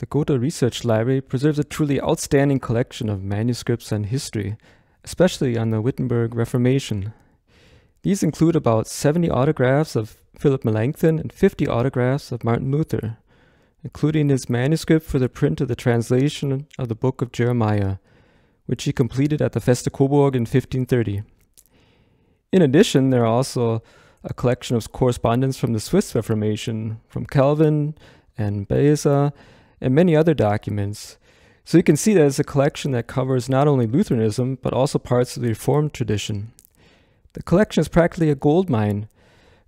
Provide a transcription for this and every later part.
The Gotha Research Library preserves a truly outstanding collection of manuscripts and history, especially on the Wittenberg Reformation. These include about 70 autographs of Philip Melanchthon and 50 autographs of Martin Luther, including his manuscript for the print of the translation of the Book of Jeremiah, which he completed at the Veste Coburg in 1530. In addition, there are also a collection of correspondence from the Swiss Reformation, from Calvin and Beza, and many other documents. So you can see that it's a collection that covers not only Lutheranism, but also parts of the Reformed tradition. The collection is practically a gold mine,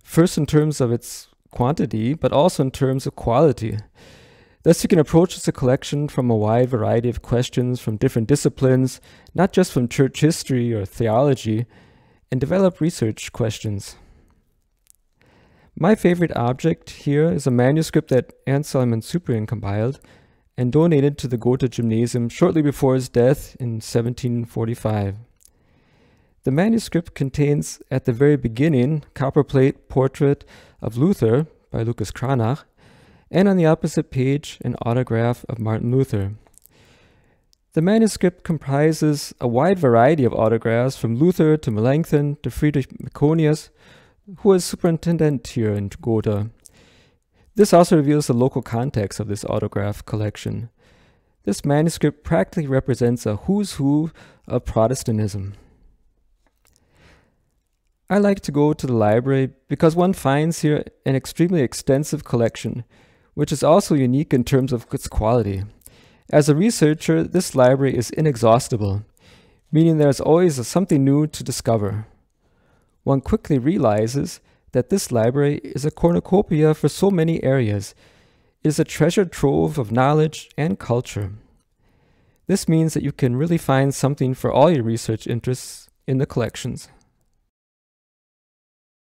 first in terms of its quantity, but also in terms of quality. Thus, you can approach this collection from a wide variety of questions from different disciplines, not just from church history or theology, and develop research questions. My favorite object here is a manuscript that Ernst Salomon Cyprian compiled and donated to the Gotha Gymnasium shortly before his death in 1745. The manuscript contains at the very beginning copperplate portrait of Luther by Lucas Cranach and on the opposite page an autograph of Martin Luther. The manuscript comprises a wide variety of autographs from Luther to Melanchthon to Friedrich Myconius who was superintendent here in Gotha. This also reveals the local context of this autograph collection. This manuscript practically represents a who's who of Protestantism. I like to go to the library because one finds here an extremely extensive collection, which is also unique in terms of its quality. As a researcher, this library is inexhaustible, meaning there's always something new to discover one quickly realizes that this library is a cornucopia for so many areas. It is a treasure trove of knowledge and culture. This means that you can really find something for all your research interests in the collections.